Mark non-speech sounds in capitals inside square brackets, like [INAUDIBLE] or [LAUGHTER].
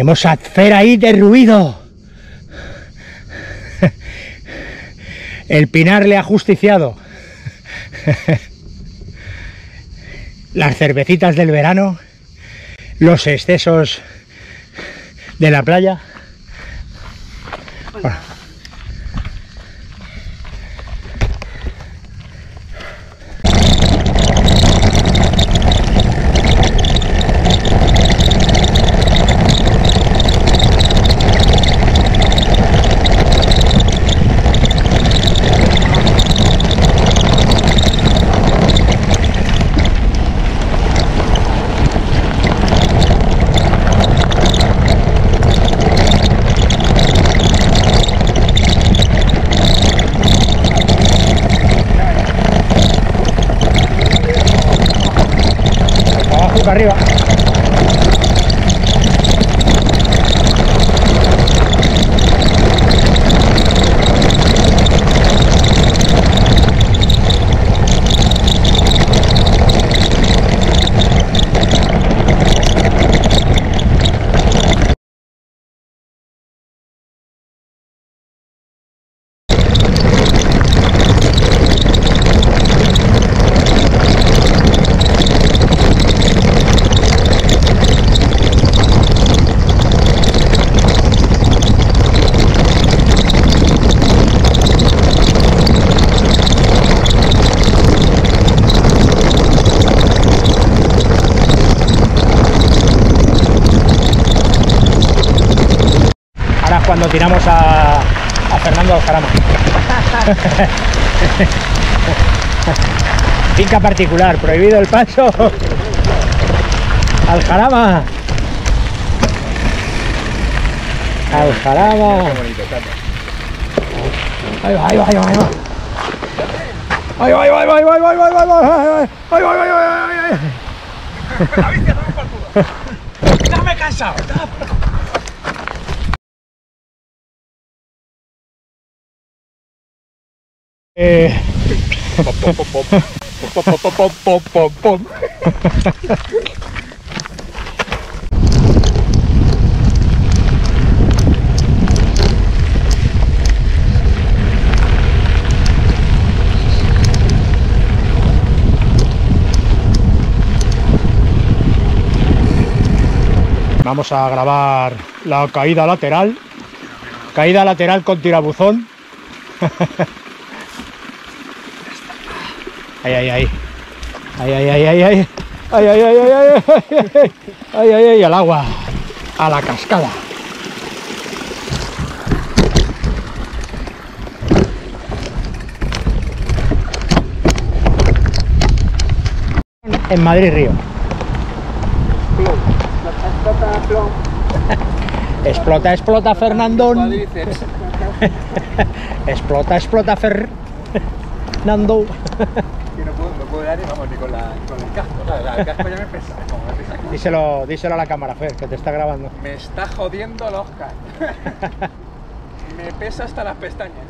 Tenemos a ahí de ruido. El Pinar le ha justiciado. Las cervecitas del verano, los excesos de la playa. Para arriba. Cuando tiramos a, a Fernando Aljarama. Finca particular, prohibido el paso. Aljarama. Aljarama. Ahí va, ahí va, ahí va, ahí va. Ahí va, ahí va, ahí va, ahí va, ahí va, ahí va, ahí va, ahí va, Eh, Vamos a grabar la caída lateral. Caída lateral con tirabuzón. [LAUGHS] Ay, ay, ay. Ay, ay, ay, ay, ay. Ay, ay, ay, ay, ay, ay, ay, ay, ay, al agua. A la cascada. En Madrid Río. Explota, explota, Fernandón. Explota, explota, Fernando. Puedo, dar, vamos, ni con, la, con el casco. ¿sabes? El casco ya me pesa. Como me pesa. Díselo, díselo a la cámara, Fer, que te está grabando. Me está jodiendo el Oscar. [LAUGHS] me pesa hasta las pestañas.